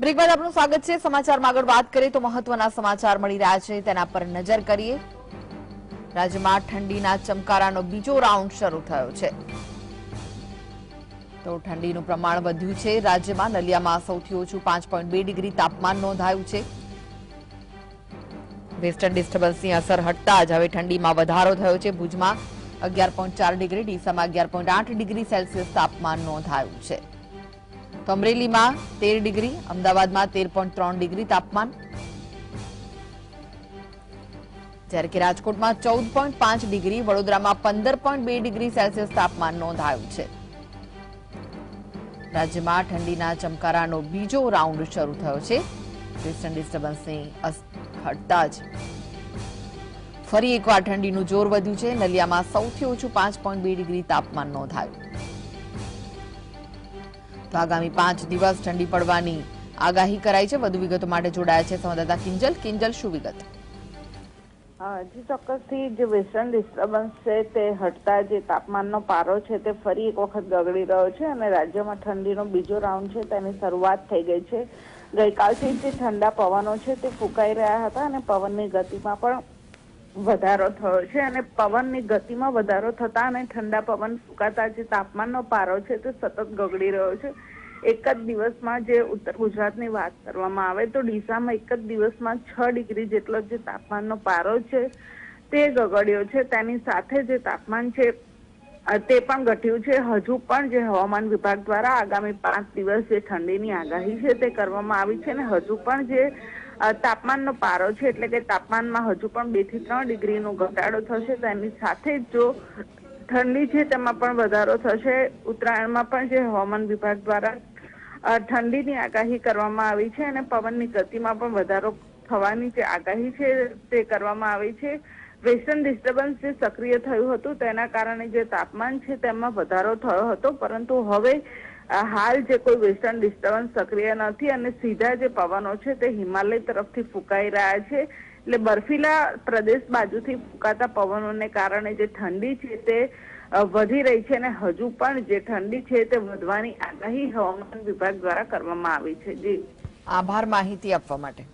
Break બાદ આપનું સ્વાગત છે. સમાચારમાં આગળ વાત કરીએ તો મહત્વના સમાચાર મળી રહ્યા છે. તેના પર નજર કરીએ. રાજ્યમાં ઠંડીના ચમકારાનો બીજો રાઉન્ડ શરૂ થયો છે. તો ઠંડીનું પ્રમાણ વધ્યું છે. રાજ્યમાં નલિયામાં સૌથી ઓછું પાંચ ડિગ્રી તાપમાન નોંધાયું છે. વેસ્ટર્ન ડિસ્ટર્બન્સની અસર હટતા જ હવે ઠંડીમાં વધારો થયો છે. ભુજમાં અગિયાર ડિગ્રી, ડીસામાં અગિયાર ડિગ્રી સેલ્સિયસ તાપમાન નોંધાયું છે. તો અમરેલીમાં તેર ડિગ્રી, અમદાવાદમાં તેર પોઈન્ટ ત્રણ ડિગ્રી તાપમાન. જ્યારે કે રાજકોટમાં ચૌદ પોઈન્ટ પાંચ ડિગ્રી, વડોદરામાં પંદર પોઈન્ટ બે ડિગ્રી સેલ્સિયસ તાપમાન નોંધાયું છે. રાજ્યમાં ઠંડીના ચમકારાનો બીજો રાઉન્ડ શરૂ થયો છે. વેસ્ટર્ન ડિસ્ટર્બન્સની હટતા જ. ફરી એકવાર ઠંડીનું જોર વધ્યું છે. નલિયામાં સૌથી ઓછું પાંચ પોઈન્ટ બે ડિગ્રી તાપમાન નોંધાયું. તો આગામી પાંચ દિવસ ઠંડી પડવાની આગાહી કરાઈ છે. વધુ વિગતો માટે જોડાયા છે સંવાદદાતા કિંજલ. કિંજલ શું વિગત? હા, જી ચોક્કસથી જે વેસ્ટર્ન ડિસ્ટર્બન્સ છે તે હટતા જે તાપમાનનો પારો છે તે ફરી એક વખત ગગડી રહ્યો છે અને રાજ્યમાં ઠંડીનો બીજો રાઉન્ડ છે તેની શરૂઆત થઈ ગઈ છે. ગઈકાલથી જે ઠંડા પવનો છે તે ફૂંકાઈ રહ્યા હતા અને પવનની ગતિમાં પણ વધારો થયો છે અને પવનની ગતિમાં વધારો થતા અને ઠંડા પવન ફૂંકાતા જે તાપમાનનો પારો છે તે સતત ગગડી રહ્યો છે. એક જ દિવસમાં જે ઉત્તર ગુજરાતની વાત કરવામાં આવે તો ડીસામાં એક જ દિવસમાં છ ડિગ્રી જેટલો જે તાપમાનનો પારો છે તે ગગડ્યો છે. તેની સાથે જે તાપમાન છે તે પણ ઘટ્યું છે. હજુ પણ જે હવામાન વિભાગ દ્વારા આગામી પાંચ દિવસ જે ઠંડીની આગાહી છે તે કરવામાં આવી છે અને હજુ પણ જે તાપમાનનો પારો છે એટલે કે તાપમાનમાં હજુ પણ બેથી ત્રણ ડિગ્રીનો ઘટાડો થશે તેની સાથે જ જો ઠંડી છે તેમાં પણ વધારો થશે. ઉત્તરાયણમાં પણ જે હવામાન વિભાગ દ્વારા ઠંડીની આગાહી કરવામાં આવી છે અને પવનની ગતિમાં પણ વધારો થવાની જે આગાહી છે તે કરવામાં આવી છે. વેસ્ટર્ન ડિસ્ટર્બન્સ જે સક્રિય થયું હતું તેના કારણે જે તાપમાન છે તેમાં વધારો થયો હતો, પરંતુ હવે હાલ જે કોઈ વેસ્ટર્ન ડિસ્ટર્બન્સ સક્રિય નથી અને સીધા જે પવનો છે તે હિમાલય તરફથી ફૂંકાઈ રહ્યા છે. એટલે બર્ફીલા પ્રદેશ બાજુથી ફૂંકાતા પવનોને કારણે જે ઠંડી છે તે વધી રહી છે અને હજુ પણ જે ઠંડી છે તે વધવાની આગાહી હવામાન વિભાગ દ્વારા કરવામાં આવી છે. જી. આભાર માહિતી આપવા માટે.